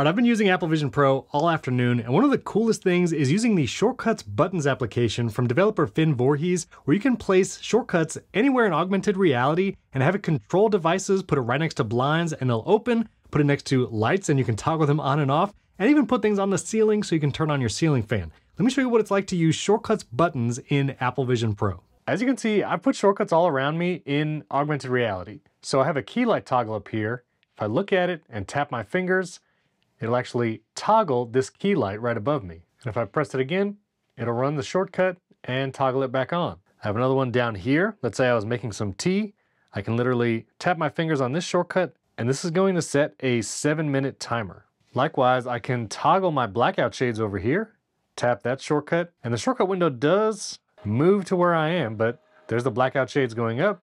All right, I've been using Apple Vision Pro all afternoon, and one of the coolest things is using the Shortcuts Buttons application from developer Finn Voorhees, where you can place shortcuts anywhere in augmented reality and have it control devices, put it right next to blinds, and they'll open, put it next to lights, and you can toggle them on and off, and even put things on the ceiling so you can turn on your ceiling fan. Let me show you what it's like to use Shortcuts Buttons in Apple Vision Pro. As you can see, I put shortcuts all around me in augmented reality. So I have a key light toggle up here. If I look at it and tap my fingers, it'll actually toggle this key light right above me. And if I press it again, it'll run the shortcut and toggle it back on. I have another one down here. Let's say I was making some tea. I can literally tap my fingers on this shortcut and this is going to set a seven minute timer. Likewise, I can toggle my blackout shades over here, tap that shortcut, and the shortcut window does move to where I am, but there's the blackout shades going up.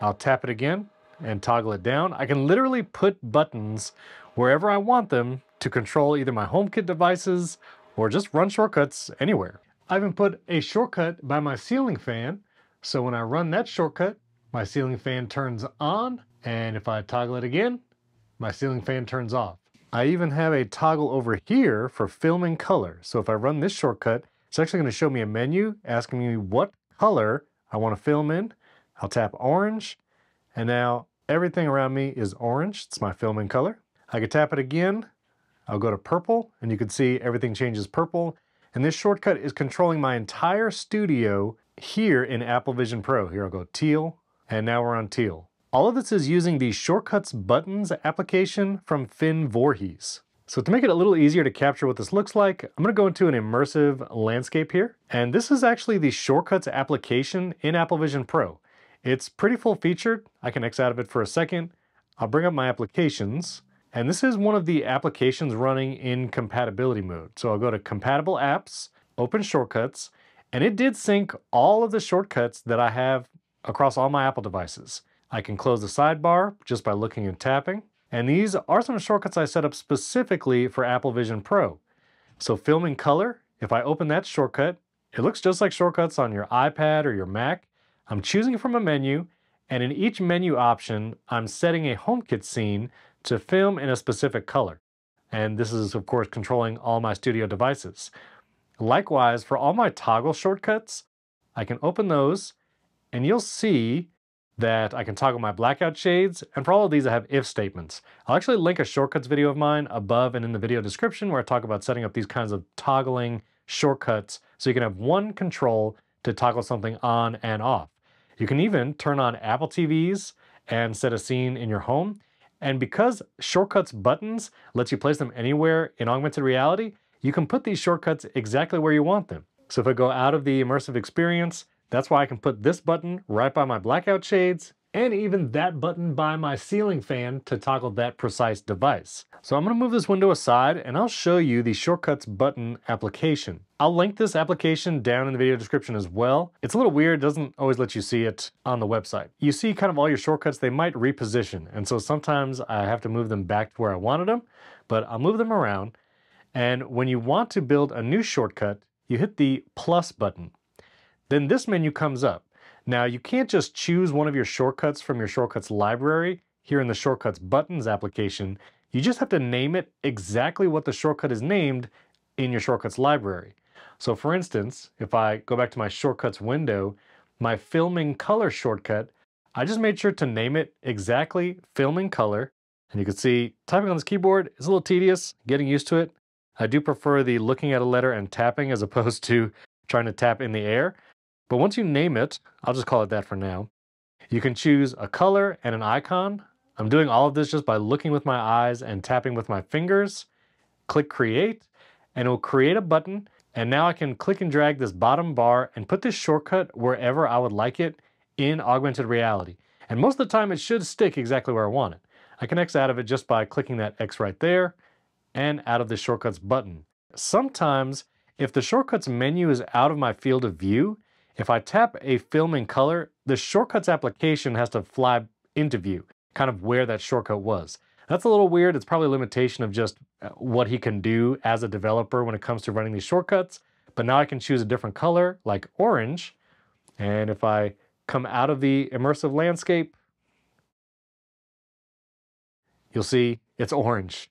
I'll tap it again and toggle it down. I can literally put buttons wherever I want them to control either my HomeKit devices or just run shortcuts anywhere. I even put a shortcut by my ceiling fan, so when I run that shortcut, my ceiling fan turns on, and if I toggle it again, my ceiling fan turns off. I even have a toggle over here for filming color. So if I run this shortcut, it's actually going to show me a menu asking me what color I want to film in. I'll tap orange, and now everything around me is orange. It's my filming color. I could tap it again. I'll go to purple and you can see everything changes purple. And this shortcut is controlling my entire studio here in Apple Vision Pro. Here I'll go teal and now we're on teal. All of this is using the Shortcuts Buttons application from Finn Voorhees. So to make it a little easier to capture what this looks like, I'm gonna go into an immersive landscape here. And this is actually the Shortcuts application in Apple Vision Pro. It's pretty full featured. I can X out of it for a second. I'll bring up my applications and this is one of the applications running in compatibility mode. So I'll go to compatible apps, open shortcuts, and it did sync all of the shortcuts that I have across all my Apple devices. I can close the sidebar just by looking and tapping. And these are some shortcuts I set up specifically for Apple Vision Pro. So filming color, if I open that shortcut, it looks just like shortcuts on your iPad or your Mac. I'm choosing from a menu, and in each menu option, I'm setting a HomeKit scene to film in a specific color. And this is, of course, controlling all my studio devices. Likewise, for all my toggle shortcuts, I can open those and you'll see that I can toggle my blackout shades. And for all of these, I have if statements. I'll actually link a shortcuts video of mine above and in the video description where I talk about setting up these kinds of toggling shortcuts so you can have one control to toggle something on and off. You can even turn on Apple TVs and set a scene in your home. And because shortcuts buttons lets you place them anywhere in augmented reality, you can put these shortcuts exactly where you want them. So if I go out of the immersive experience, that's why I can put this button right by my blackout shades and even that button by my ceiling fan to toggle that precise device. So I'm gonna move this window aside and I'll show you the Shortcuts button application. I'll link this application down in the video description as well. It's a little weird, doesn't always let you see it on the website. You see kind of all your shortcuts, they might reposition. And so sometimes I have to move them back to where I wanted them, but I'll move them around. And when you want to build a new shortcut, you hit the plus button. Then this menu comes up. Now you can't just choose one of your shortcuts from your shortcuts library here in the shortcuts buttons application. You just have to name it exactly what the shortcut is named in your shortcuts library. So for instance, if I go back to my shortcuts window, my filming color shortcut, I just made sure to name it exactly filming color. And you can see typing on this keyboard is a little tedious, getting used to it. I do prefer the looking at a letter and tapping as opposed to trying to tap in the air. But once you name it, I'll just call it that for now, you can choose a color and an icon. I'm doing all of this just by looking with my eyes and tapping with my fingers. Click create and it will create a button and now I can click and drag this bottom bar and put this shortcut wherever I would like it in augmented reality. And most of the time it should stick exactly where I want it. I can X out of it just by clicking that X right there and out of the shortcuts button. Sometimes if the shortcuts menu is out of my field of view, if I tap a film in color, the shortcuts application has to fly into view, kind of where that shortcut was. That's a little weird. It's probably a limitation of just uh, what he can do as a developer when it comes to running these shortcuts. But now I can choose a different color like orange. And if I come out of the immersive landscape, you'll see it's orange.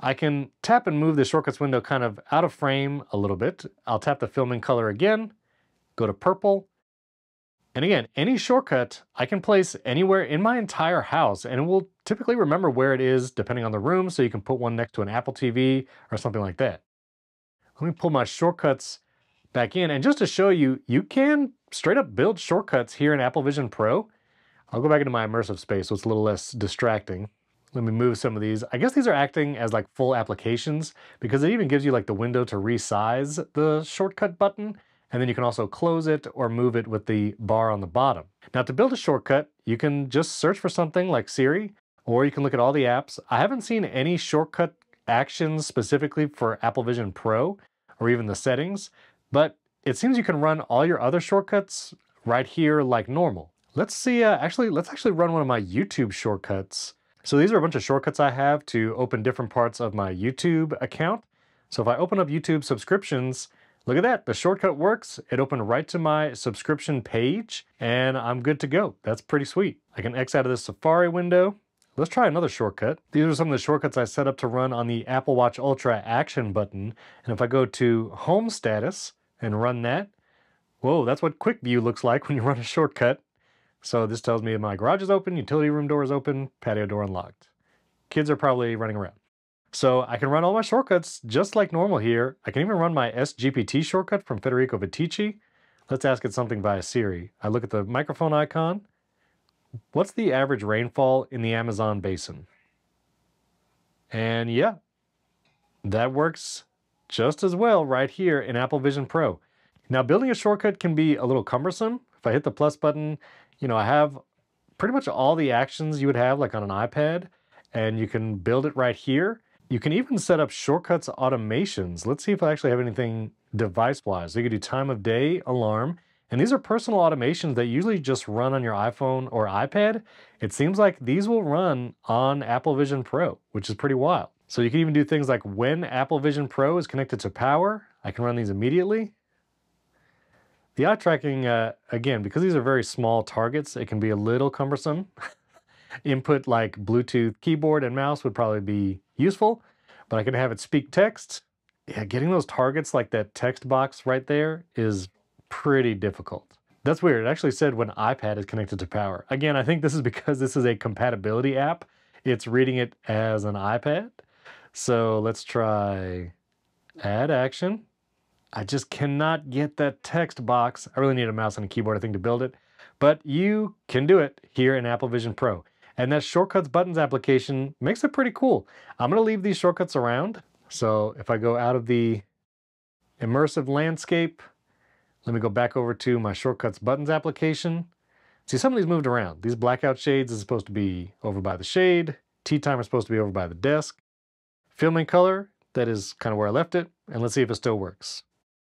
I can tap and move the shortcuts window kind of out of frame a little bit. I'll tap the fill in color again, go to purple. And again, any shortcut I can place anywhere in my entire house and it will typically remember where it is depending on the room. So you can put one next to an Apple TV or something like that. Let me pull my shortcuts back in. And just to show you, you can straight up build shortcuts here in Apple Vision Pro. I'll go back into my immersive space so it's a little less distracting. Let me move some of these. I guess these are acting as like full applications because it even gives you like the window to resize the shortcut button. And then you can also close it or move it with the bar on the bottom. Now to build a shortcut, you can just search for something like Siri, or you can look at all the apps. I haven't seen any shortcut actions specifically for Apple Vision Pro or even the settings, but it seems you can run all your other shortcuts right here like normal. Let's see, uh, actually, let's actually run one of my YouTube shortcuts. So these are a bunch of shortcuts I have to open different parts of my YouTube account. So if I open up YouTube subscriptions, look at that, the shortcut works. It opened right to my subscription page and I'm good to go. That's pretty sweet. I can X out of this Safari window. Let's try another shortcut. These are some of the shortcuts I set up to run on the Apple Watch Ultra action button. And if I go to home status, and run that. Whoa, that's what quick view looks like when you run a shortcut. So this tells me my garage is open, utility room door is open, patio door unlocked. Kids are probably running around. So I can run all my shortcuts just like normal here. I can even run my SGPT shortcut from Federico Viticci. Let's ask it something via Siri. I look at the microphone icon. What's the average rainfall in the Amazon basin? And yeah, that works just as well right here in Apple Vision Pro. Now building a shortcut can be a little cumbersome. If I hit the plus button, you know, I have pretty much all the actions you would have like on an iPad and you can build it right here. You can even set up shortcuts automations. Let's see if I actually have anything device-wise. So you can do time of day, alarm, and these are personal automations that usually just run on your iPhone or iPad. It seems like these will run on Apple Vision Pro, which is pretty wild. So you can even do things like when Apple Vision Pro is connected to power, I can run these immediately. The eye tracking, uh, again, because these are very small targets, it can be a little cumbersome. Input like Bluetooth keyboard and mouse would probably be useful, but I can have it speak text. Yeah, getting those targets like that text box right there is pretty difficult. That's weird. It actually said when iPad is connected to power. Again, I think this is because this is a compatibility app. It's reading it as an iPad. So let's try add action. I just cannot get that text box. I really need a mouse and a keyboard, I think, to build it. But you can do it here in Apple Vision Pro. And that Shortcuts Buttons application makes it pretty cool. I'm going to leave these shortcuts around. So if I go out of the immersive landscape, let me go back over to my Shortcuts Buttons application. See, some of these moved around. These blackout shades is supposed to be over by the shade. Tea time is supposed to be over by the desk. Filming color, that is kind of where I left it, and let's see if it still works.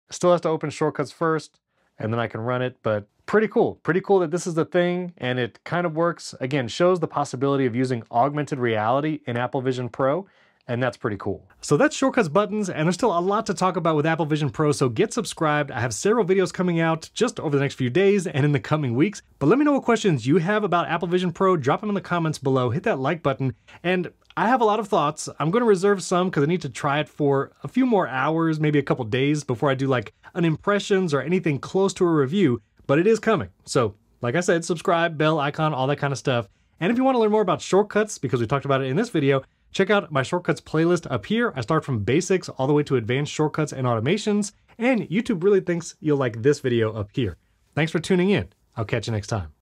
It still has to open shortcuts first, and then I can run it, but pretty cool. Pretty cool that this is the thing, and it kind of works. Again, shows the possibility of using augmented reality in Apple Vision Pro, and that's pretty cool. So that's shortcuts buttons, and there's still a lot to talk about with Apple Vision Pro, so get subscribed. I have several videos coming out just over the next few days and in the coming weeks. But let me know what questions you have about Apple Vision Pro. Drop them in the comments below, hit that like button, and I have a lot of thoughts. I'm going to reserve some because I need to try it for a few more hours, maybe a couple days before I do like an impressions or anything close to a review, but it is coming. So like I said, subscribe, bell icon, all that kind of stuff. And if you want to learn more about shortcuts, because we talked about it in this video, check out my shortcuts playlist up here. I start from basics all the way to advanced shortcuts and automations, and YouTube really thinks you'll like this video up here. Thanks for tuning in. I'll catch you next time.